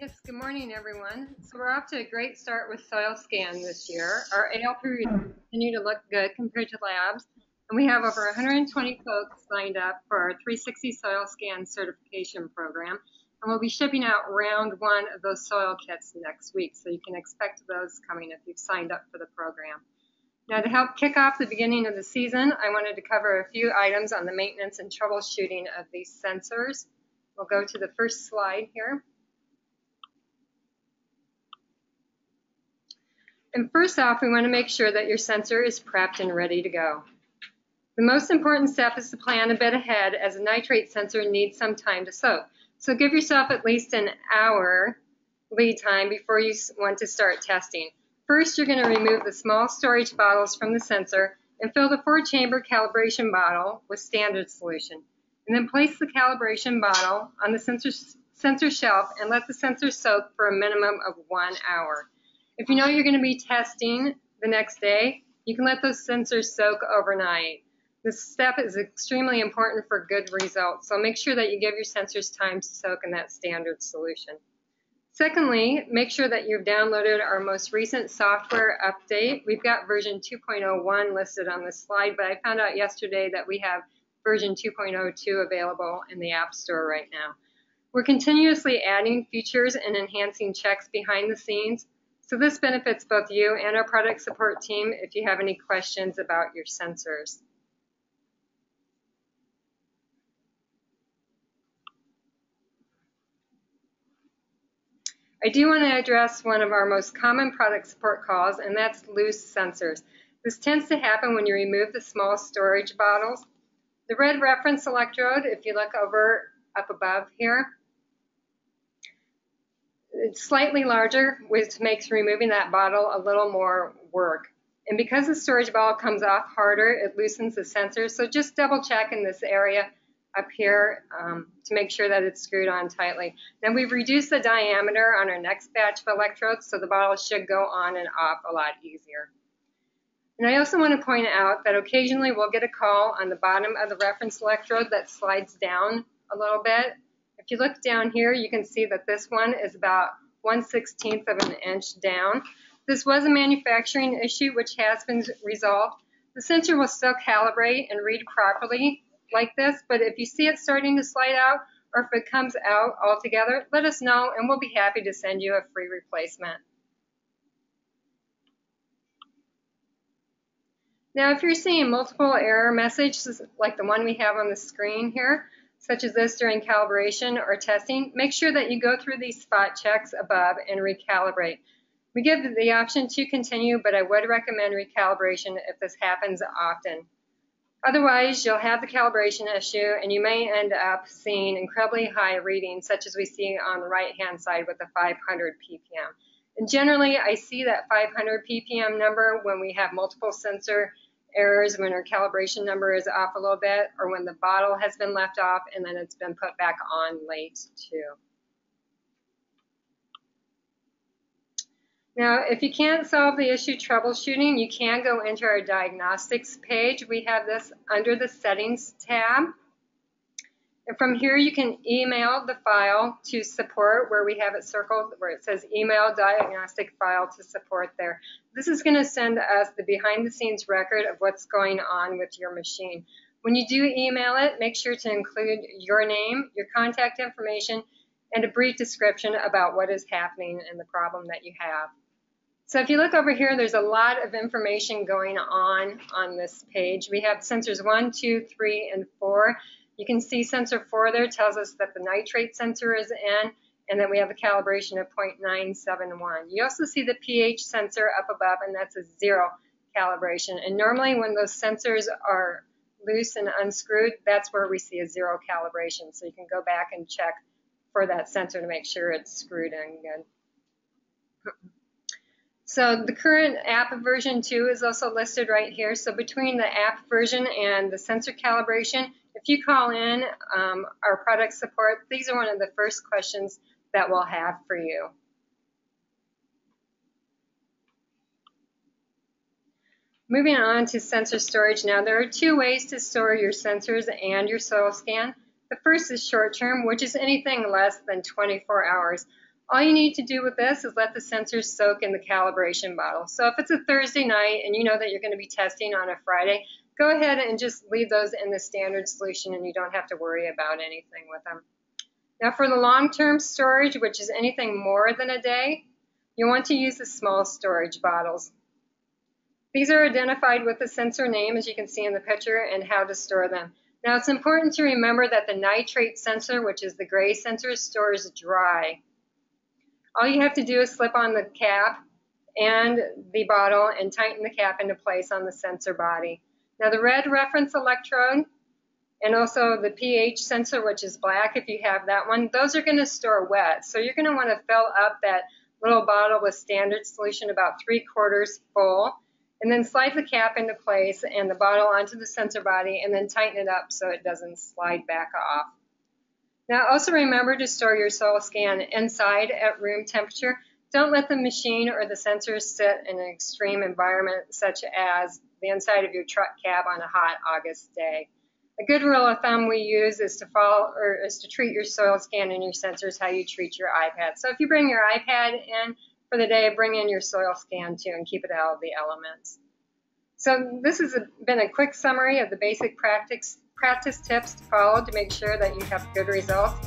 Yes, good morning, everyone. So we're off to a great start with SOILSCAN this year. Our ALP continue to look good compared to labs, and we have over 120 folks signed up for our 360 SOILSCAN certification program. And we'll be shipping out round one of those soil kits next week, so you can expect those coming if you've signed up for the program. Now, to help kick off the beginning of the season, I wanted to cover a few items on the maintenance and troubleshooting of these sensors. We'll go to the first slide here. And first off, we want to make sure that your sensor is prepped and ready to go. The most important step is to plan a bit ahead as a nitrate sensor needs some time to soak. So give yourself at least an hour lead time before you want to start testing. First, you're going to remove the small storage bottles from the sensor and fill the four chamber calibration bottle with standard solution. And then place the calibration bottle on the sensor, sensor shelf and let the sensor soak for a minimum of one hour. If you know you're going to be testing the next day, you can let those sensors soak overnight. This step is extremely important for good results, so make sure that you give your sensors time to soak in that standard solution. Secondly, make sure that you've downloaded our most recent software update. We've got version 2.01 listed on the slide, but I found out yesterday that we have version 2.02 available in the App Store right now. We're continuously adding features and enhancing checks behind the scenes so this benefits both you and our product support team if you have any questions about your sensors. I do want to address one of our most common product support calls, and that's loose sensors. This tends to happen when you remove the small storage bottles. The red reference electrode, if you look over up above here, it's slightly larger, which makes removing that bottle a little more work. And because the storage ball comes off harder, it loosens the sensor. So just double check in this area up here um, to make sure that it's screwed on tightly. Then we've reduced the diameter on our next batch of electrodes, so the bottle should go on and off a lot easier. And I also want to point out that occasionally we'll get a call on the bottom of the reference electrode that slides down a little bit. If you look down here, you can see that this one is about 1 16th of an inch down. This was a manufacturing issue which has been resolved. The sensor will still calibrate and read properly like this, but if you see it starting to slide out or if it comes out altogether, let us know and we'll be happy to send you a free replacement. Now, if you're seeing multiple error messages like the one we have on the screen here, such as this during calibration or testing, make sure that you go through these spot checks above and recalibrate. We give the option to continue, but I would recommend recalibration if this happens often. Otherwise, you'll have the calibration issue and you may end up seeing incredibly high readings, such as we see on the right-hand side with the 500 ppm. And generally, I see that 500 ppm number when we have multiple sensor errors when our calibration number is off a little bit or when the bottle has been left off and then it's been put back on late too. Now, if you can't solve the issue troubleshooting, you can go into our diagnostics page. We have this under the settings tab. And from here, you can email the file to support where we have it circled where it says email diagnostic file to support there. This is going to send us the behind the scenes record of what's going on with your machine. When you do email it, make sure to include your name, your contact information, and a brief description about what is happening and the problem that you have. So if you look over here, there's a lot of information going on on this page. We have sensors one, two, three, and 4. You can see sensor 4 there tells us that the nitrate sensor is in, and then we have a calibration of 0.971. You also see the pH sensor up above, and that's a zero calibration. And normally when those sensors are loose and unscrewed, that's where we see a zero calibration. So you can go back and check for that sensor to make sure it's screwed in good. So the current app version 2 is also listed right here. So between the app version and the sensor calibration, if you call in um, our product support, these are one of the first questions that we'll have for you. Moving on to sensor storage now, there are two ways to store your sensors and your SOILSCAN. The first is short term, which is anything less than 24 hours. All you need to do with this is let the sensors soak in the calibration bottle. So if it's a Thursday night and you know that you're going to be testing on a Friday, go ahead and just leave those in the standard solution and you don't have to worry about anything with them. Now for the long-term storage, which is anything more than a day, you want to use the small storage bottles. These are identified with the sensor name, as you can see in the picture, and how to store them. Now it's important to remember that the nitrate sensor, which is the gray sensor, stores dry. All you have to do is slip on the cap and the bottle and tighten the cap into place on the sensor body. Now the red reference electrode and also the pH sensor, which is black if you have that one, those are going to store wet. So you're going to want to fill up that little bottle with standard solution about three quarters full and then slide the cap into place and the bottle onto the sensor body and then tighten it up so it doesn't slide back off. Now also remember to store your SOILSCAN inside at room temperature. Don't let the machine or the sensors sit in an extreme environment such as the inside of your truck cab on a hot August day. A good rule of thumb we use is to follow or is to treat your SOILSCAN and your sensors how you treat your iPad. So if you bring your iPad in for the day, bring in your SOILSCAN too and keep it out of the elements. So this has been a quick summary of the basic practice practice tips to follow to make sure that you have good results.